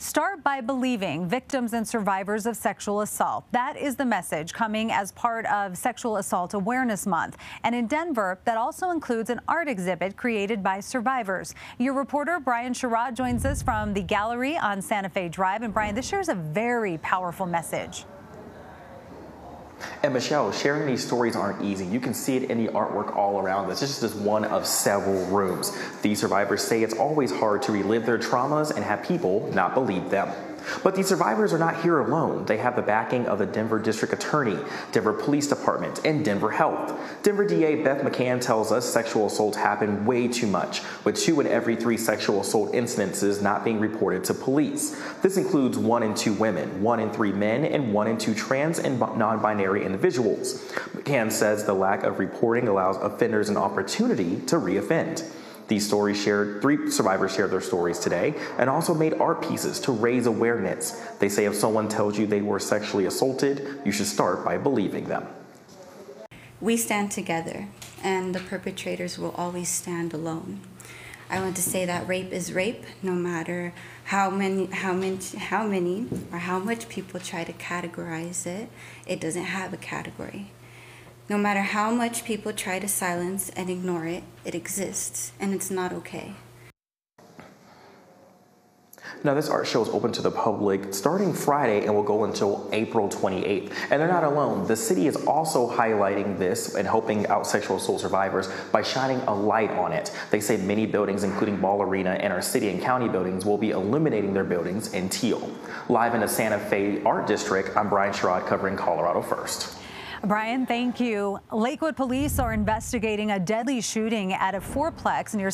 Start by believing victims and survivors of sexual assault. That is the message coming as part of Sexual Assault Awareness Month. And in Denver, that also includes an art exhibit created by survivors. Your reporter, Brian Sherrod, joins us from the gallery on Santa Fe Drive. And Brian, this shares a very powerful message. And Michelle, sharing these stories aren't easy. You can see it in the artwork all around us. This is just one of several rooms. These survivors say it's always hard to relive their traumas and have people not believe them. But these survivors are not here alone. They have the backing of the Denver District Attorney, Denver Police Department, and Denver Health. Denver DA Beth McCann tells us sexual assaults happen way too much, with two in every three sexual assault incidences not being reported to police. This includes one in two women, one in three men, and one in two trans and non binary individuals. McCann says the lack of reporting allows offenders an opportunity to reoffend. These stories shared, three survivors shared their stories today and also made art pieces to raise awareness. They say if someone tells you they were sexually assaulted, you should start by believing them. We stand together, and the perpetrators will always stand alone. I want to say that rape is rape, no matter how many, how many, how many, or how much people try to categorize it. It doesn't have a category. No matter how much people try to silence and ignore it, it exists, and it's not okay. Now, this art show is open to the public starting Friday and will go until April 28th. And they're not alone. The city is also highlighting this and helping out sexual assault survivors by shining a light on it. They say many buildings, including Ball Arena and our city and county buildings, will be illuminating their buildings in teal. Live in the Santa Fe Art District, I'm Brian Sherrod covering Colorado First. Brian, thank you. Lakewood police are investigating a deadly shooting at a fourplex near